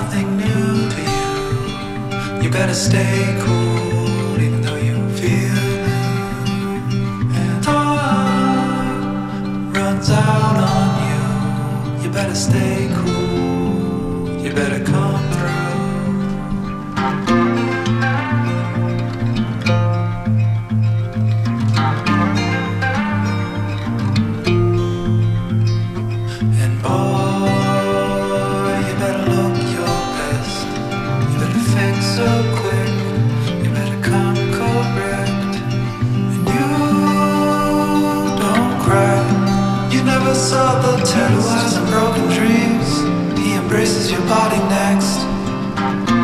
nothing new to you. You better stay cool, even though you feel blue. And time runs out on you. You better stay cool. You better come through. And oh. He embraces your body next.